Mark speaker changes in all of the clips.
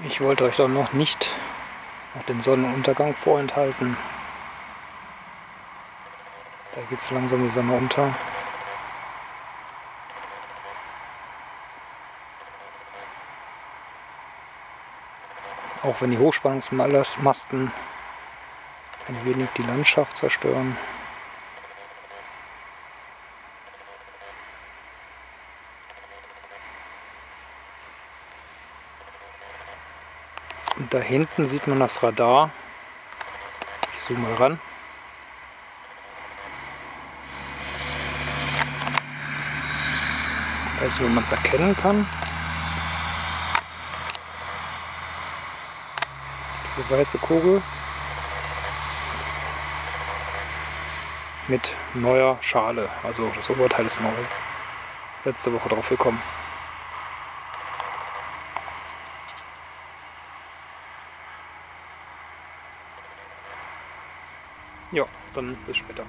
Speaker 1: Ich wollte euch doch noch nicht noch den Sonnenuntergang vorenthalten. Da geht es langsam die Sonne unter. Auch wenn die Hochspannungsmasten ein wenig die Landschaft zerstören. Und da hinten sieht man das Radar. Ich zoome mal ran. Ich weiß nicht, ob man es erkennen kann. Diese weiße Kugel. Mit neuer Schale. Also das Oberteil ist neu. Letzte Woche drauf gekommen. Ja, dann bis später.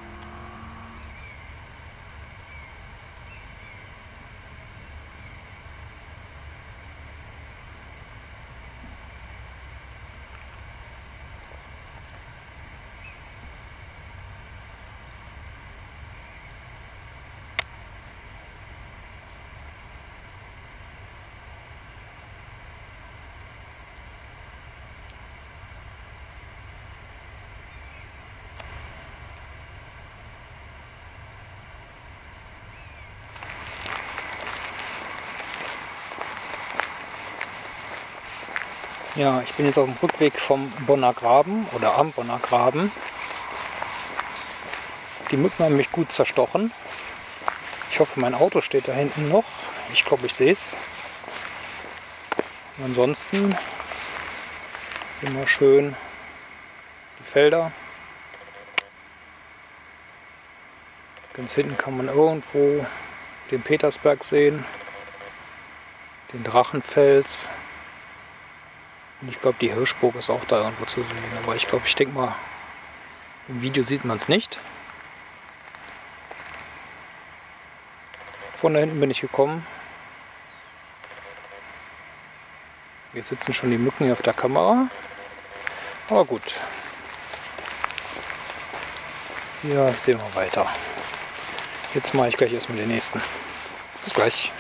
Speaker 1: Ja, ich bin jetzt auf dem Rückweg vom Bonner Graben oder am Bonner Graben. Die Mücken haben mich gut zerstochen. Ich hoffe, mein Auto steht da hinten noch. Ich glaube, ich sehe es. Ansonsten immer schön die Felder. Ganz hinten kann man irgendwo den Petersberg sehen, den Drachenfels. Und ich glaube, die Hirschburg ist auch da irgendwo zu sehen. Aber ich glaube, ich denke mal, im Video sieht man es nicht. Von da hinten bin ich gekommen. Jetzt sitzen schon die Mücken hier auf der Kamera. Aber gut. Ja, sehen wir weiter. Jetzt mache ich gleich erstmal den nächsten. Bis gleich.